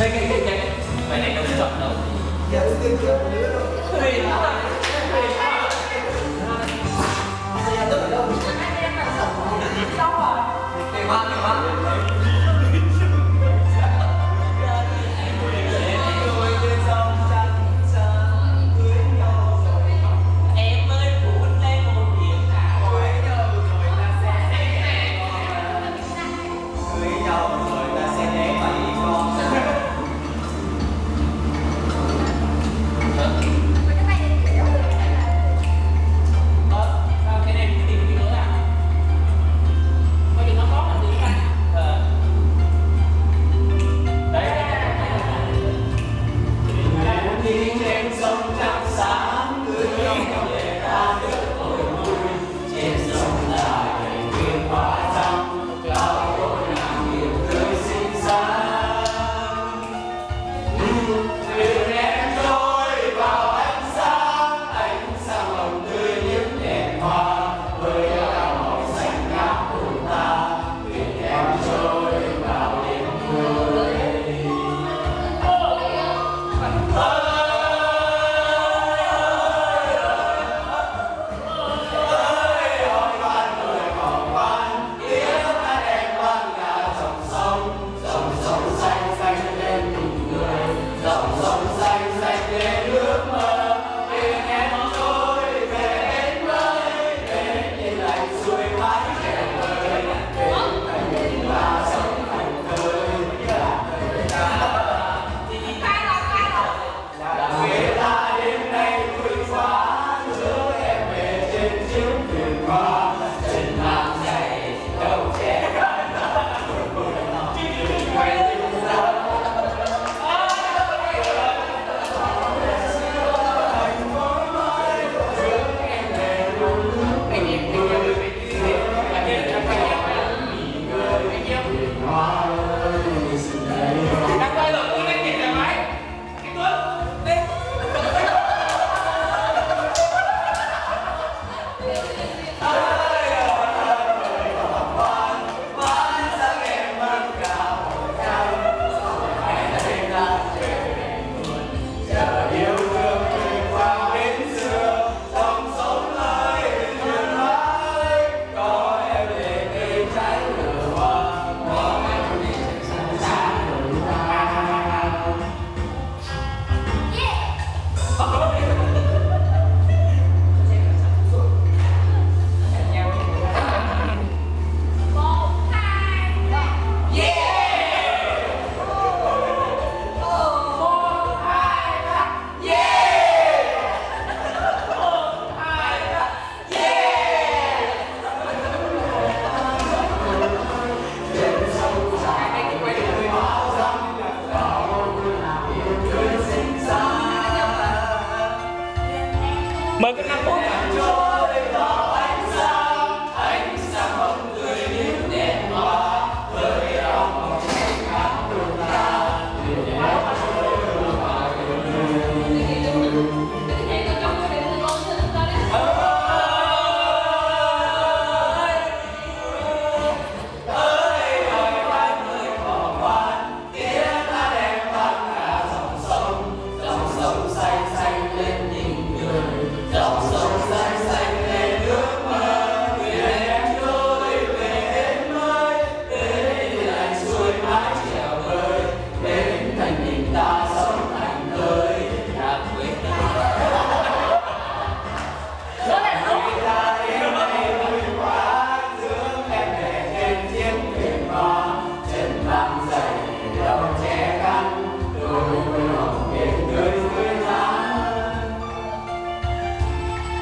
cái cái cái cái này đâu chọn đâu. Giờ cái kiểu nữa đâu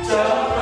Joe.